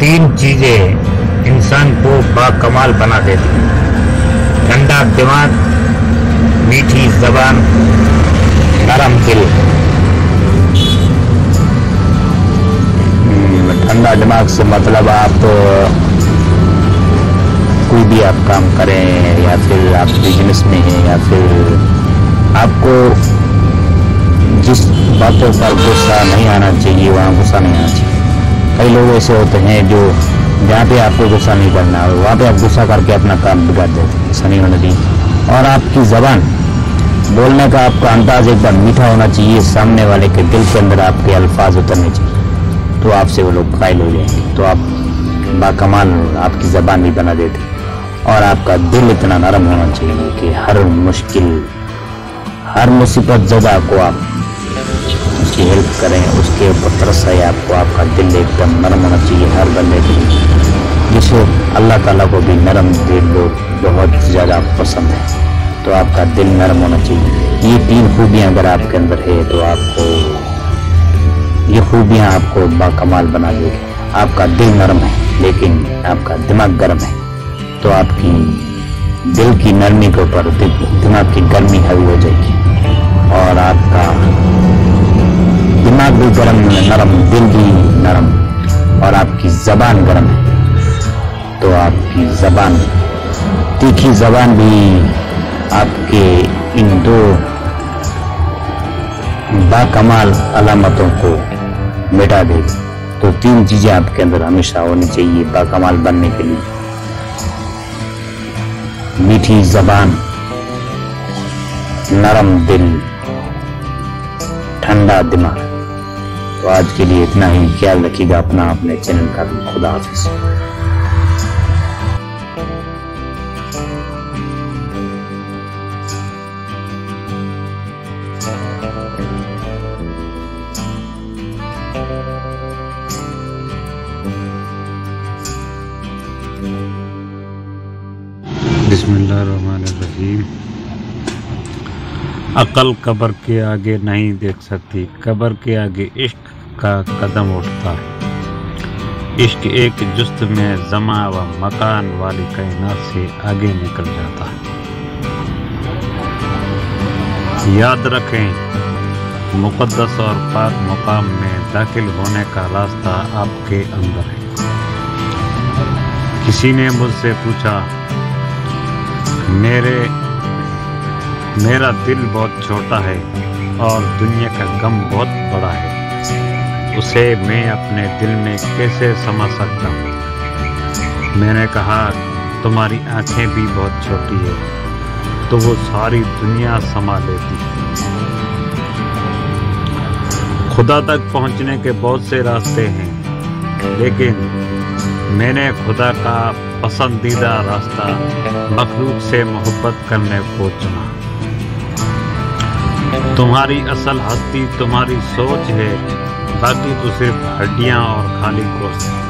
तीन चीज़ें इंसान को बाकमाल बना देती हैं। ठंडा दिमाग मीठी जबान नरम दिल। हम्म, ठंडा दिमाग से मतलब आप कोई भी आप काम करें या फिर आप बिज़नेस में हैं या फिर आपको जिस बातों पर गुस्सा नहीं आना चाहिए वहाँ गुस्सा नहीं आना चाहिए। कई लोग ऐसे होते हैं जो जहाँ पे आपको गुस्सा नहीं करना हो वहाँ पे आप गुस्सा करके अपना काम बिगाड़ देते हैं ऐसा नहीं होना चाहिए और आपकी जबान बोलने का आपका अंदाज एक बार मीठा होना चाहिए, सामने वाले के दिल के अंदर आपके अल्फाज उतरने चाहिए। तो आपसे वो लोग कायल हो जाएँगे तो आप बाकमाल आपकी जबान भी बना देते और आपका दिल इतना नरम होना चाहिए कि हर मुश्किल, हर मुसीबत जदा को आप उसकी हेल्प करें, उसके ऊपर तरस है आपको आपका दिल एकदम नरम होना चाहिए, हर बंदे के लिए। जिसे अल्लाह ताला को भी नरम दिल लोग बहुत ज़्यादा पसंद है। तो आपका दिल नरम होना चाहिए। ये तीन खूबियाँ अगर आपके अंदर है तो आपको, ये खूबियाँ आपको बाकमाल बना देगी। आपका दिल नरम है, लेकिन आपका दिमाग गर्म है। तो आपकी दिल की नरमी के ऊपर दिमाग की गर्मी हावी हो जाएगी। और आपका दिमाग भी गर्म नरम, दिल भी नरम। और आपकी जबान गर्म है तो आपकी जबान, तीखी जबान भी आपके इन दो बाकमाल अलामतों को मिटा देगी। तो तीन चीज़ें आपके अंदर हमेशा होनी चाहिए बाकमाल बनने के लिए। मीठी जबान, नरम दिल, ठंडा दिमाग। तो आज के लिए इतना ही। ख्याल रखिएगा अपना अपने चैनल का भी। खुदा हाफिज। अकल कब्र के आगे नहीं देख सकती। कब्र के आगे इश्क का कदम उठता है। इश्क एक जुस्त में जमा व मकान वाली कायनात से आगे निकल जाता है। याद रखें, मुकद्दस और पाक मुकाम में दाखिल होने का रास्ता आपके अंदर है। किसी ने मुझसे पूछा, मेरे मेरा दिल बहुत छोटा है और दुनिया का गम बहुत बड़ा है। उसे मैं अपने दिल में कैसे समझ सकता हूँ? मैंने कहा, तुम्हारी आँखें भी बहुत छोटी है तो वो सारी दुनिया समा लेती है। खुदा तक पहुँचने के बहुत से रास्ते हैं, लेकिन मैंने खुदा का पसंदीदा रास्ता मखलूक से मोहब्बत करने को चुना। तुम्हारी असल हस्ती तुम्हारी सोच है। बाकी तो सिर्फ़ हड्डियाँ और खाली गोश्त है